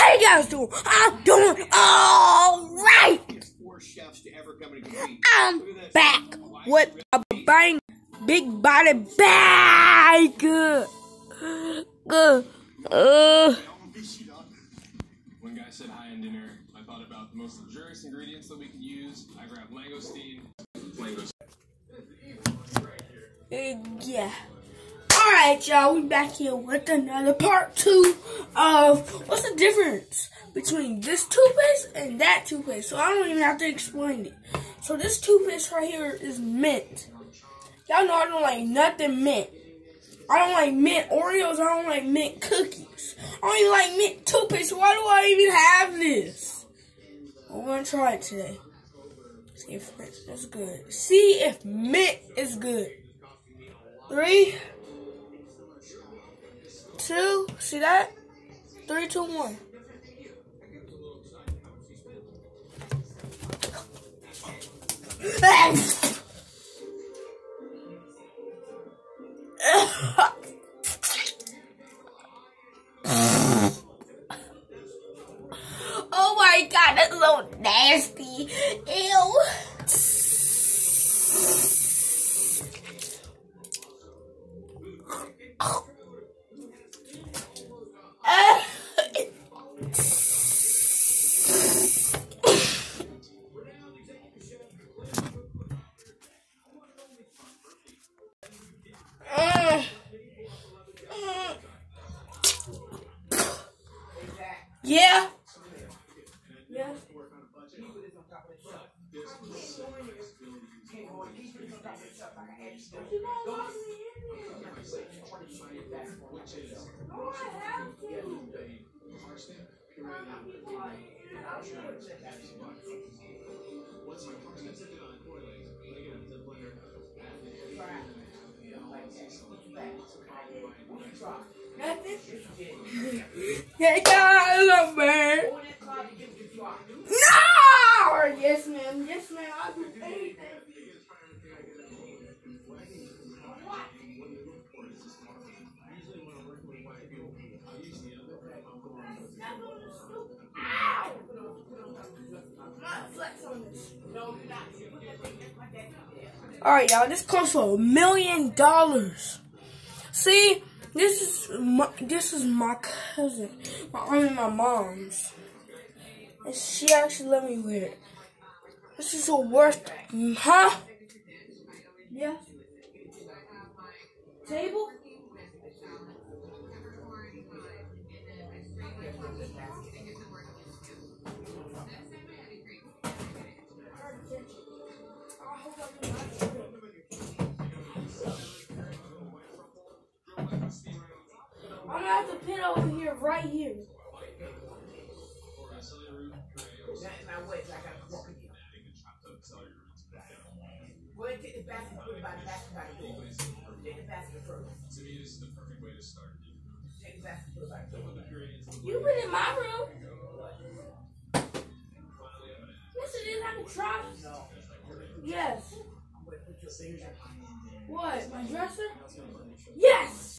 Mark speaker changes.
Speaker 1: How you guys doing? I'm doing alright.
Speaker 2: Four chefs to ever come and compete.
Speaker 1: I'm back with a bang, big body bag. Good. Good. Uh,
Speaker 3: When guys said high end dinner, I thought about the most luxurious ingredients that we could use. I grabbed mangosteen. Mangosteen.
Speaker 1: uh, yeah. Alright, y'all. We back here with another part two of what's the difference between this toothpaste and that toothpaste. So I don't even have to explain it. So this toothpaste right here is mint. Y'all know I don't like nothing mint. I don't like mint Oreos. I don't like mint cookies. I don't even like mint toothpaste. Why do I even have this? I'm gonna try it today. See if it's good. See if mint is good. Three, two, see that? Three, two, one. oh my god, that's so nasty. Ew. Yeah. Yeah. Hey guys, I'm man. Alright, y'all, this costs for a million dollars. See, this is my, this is my cousin. My, mean, my mom's. And she actually let me wear it. This is the worst, huh? Yeah. I'm have to pin over here, right here.
Speaker 4: Go ahead and take the basket, put it by the basket by the door. Take the basket first.
Speaker 3: To me, this is the perfect way to start.
Speaker 4: Take the basket, put it by the door.
Speaker 1: You've been in my room. Yes, it is. I can try. Yes.
Speaker 4: I'm gonna put your fingers on
Speaker 1: What? My dresser? Yes.